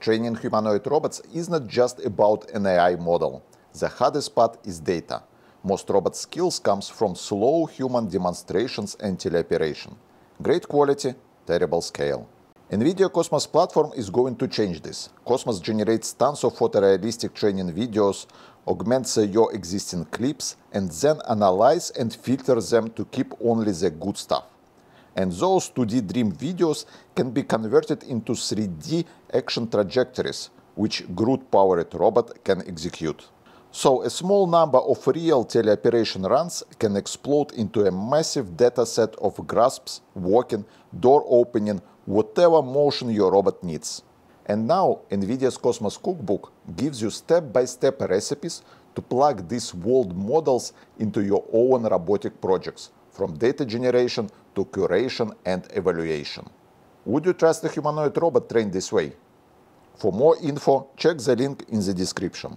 Training humanoid robots is not just about an AI model. The hardest part is data. Most robot skills comes from slow human demonstrations and teleoperation. Great quality, terrible scale. NVIDIA Cosmos platform is going to change this. Cosmos generates tons of photorealistic training videos, augments your existing clips, and then analyze and filter them to keep only the good stuff. And those 2D dream videos can be converted into 3D action trajectories, which GR00T-powered robot can execute. So a small number of real teleoperation runs can explode into a massive dataset of grasps, walking, door opening, whatever motion your robot needs. And now NVIDIA's Cosmos Cookbook gives you step-by-step -step recipes to plug these world models into your own robotic projects, from data generation to curation and evaluation. Would you trust a humanoid robot trained this way? For more info, check the link in the description.